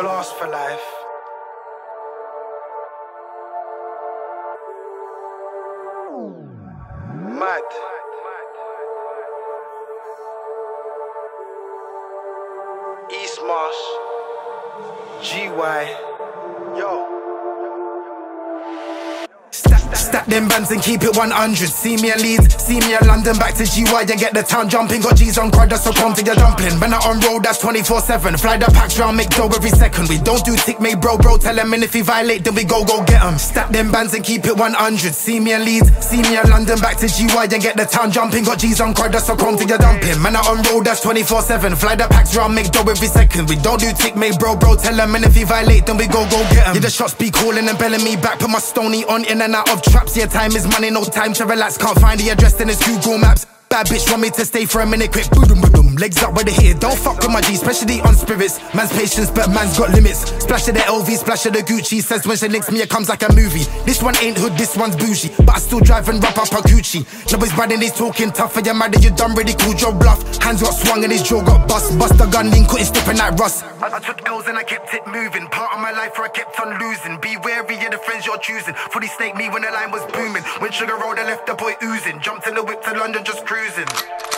Blast for life. Mad. East Marsh. GY. Yo. Stack them bands and keep it 100. See me in Leeds, see me in London, back to GY and get the town jumping. Got G's on that's so come to your dumpling. When I on road, that's 24 7. Fly the packs round, make dough every second. We don't do tick, mate, bro, bro. Tell him, and if he violate, then we go, go get him. Stack them bands and keep it 100. See me in Leeds, see me in London, back to GY and get the town jumping. Got G's on that's so come to your dumpling. Man, I on road, that's 24 7. Fly the packs round, make dough every second. We don't do tick, mate, bro, bro. Tell him, and if he violate, then we go, go get him. Yeah, the shots be calling and belling me back. Put my stony on in and out of traps. Yeah, time is money, no time to relax. Can't find the address, then it's Google Maps. Bad bitch want me to stay for a minute, quick boom boom Legs up with the hit, don't fuck with my G, especially on spirits. Man's patience, but man's got limits. Splash of the LV, splash of the Gucci. Says when she links me, it comes like a movie. This one ain't hood, this one's bougie. But I still drive and rap up a Gucci. Nobody's riding, he's talking tough. For you mad that you done really cool your bluff. Hands got swung and his jaw got bust. Bust the gun, link, cut his stepping like Russ. I, I took L's and I kept it moving. Part of my life where I kept on losing. Be wary of the friends you're choosing. Fully snake me when the line was booming. When Sugar Road, I left the boy oozing. Jumped in the whip to London, just cruising cruising.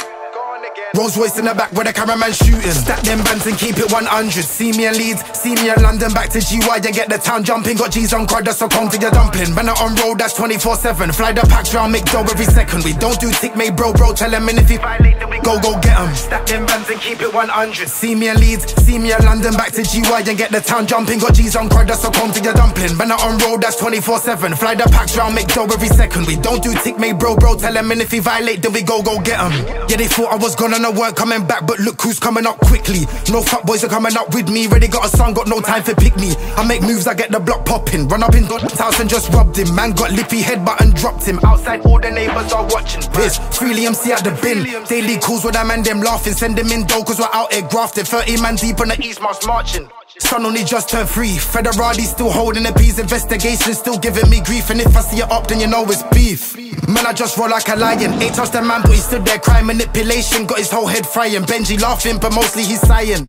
Rolls Royce in the back where the cameraman shooting. Stack them bands and keep it 100. See me in Leeds, see me in London, back to GY and get the town jumping. Got G's on crowd, that's so come to your dumpling. I on road, that's 24 7. Fly the packs round, make dough every second. We don't do tick, mate, bro, bro. Tell him, and if he violate, then we go, go get him. Stack them bands and keep it 100. See me in Leeds, see me in London, back to GY and get the town jumping. Got G's on crowd, that's so come to your dumpling. I on road, that's 24 7. Fly the packs round, make dough every second. We don't do tick, mate, bro, bro. Tell him, and if he violate, then we go, go get him. Yeah, they thought I was gone and I weren't coming back, but look who's coming up quickly. No fuck boys are coming up with me. Ready got a son, got no time for pick me. I make moves, I get the block popping. Run up in Don's house and just robbed him. Man got lippy head button, dropped him. Outside, all the neighbors are watching. Piss, freely MC at the bin. Daily calls with them and them laughing. Send them in dough, cause we're out here grafting. 30 man deep on the East Marsh marching. Son only just turned free. Federati still holding the peace. Investigation still giving me grief. And if I see it up, then you know it's beef. Man, I just roll like a lion. Ain't touched a man, but he stood there crying. Manipulation got his whole head frying. Benji laughing, but mostly he's sighing.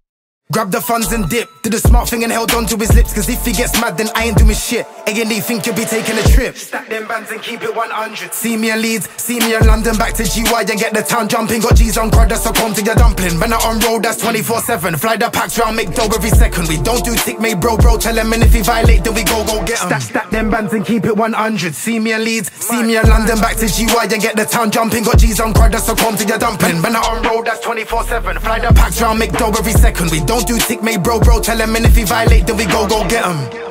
Grab the funds and dip. Did a smart thing and held on to his lips. Cause if he gets mad, then I ain't doing shit. A&E think you'll be taking a trip. Stack them bands and keep it 100. See me in Leeds, see me in London, back to GY and get the town jumping. Got G's on crowd, that's so come to your dumpling. When I on road, that's 24 7. Fly the packs round, make dough every second. We don't do tick, mate, bro, bro. Tell him, and if he violate, then we go, go get him. Stack, stack them bands and keep it 100. See me in Leeds, see me in London, back to GY and get the town jumping. Got G's on crowd, that's so come to your dumpling. When I on road, that's 24 7. Fly the packs round, make dough every second. We don't do dudes think me bro, bro, tell him, and if he violate, then we go, go get him.